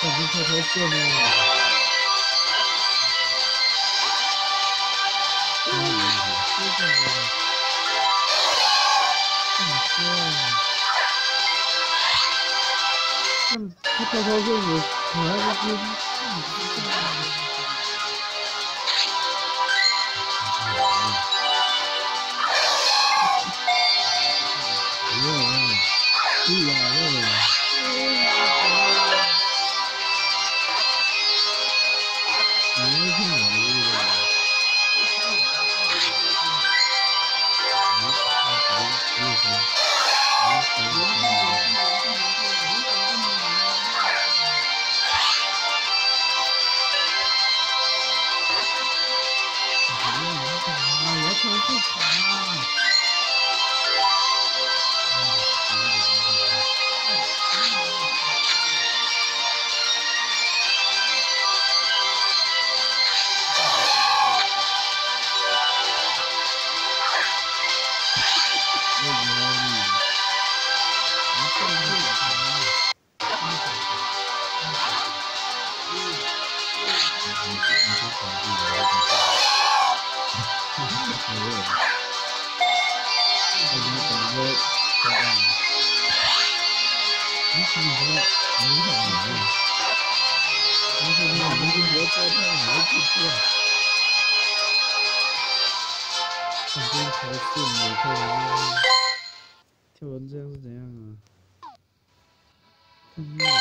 这条线呢，嗯，是的，怎么说？嗯，他这条线我还是觉得，嗯。你说没啥用，你说你们中国招聘哪个不错？反正才四米跳完，跳完这样是怎样啊？看不了了。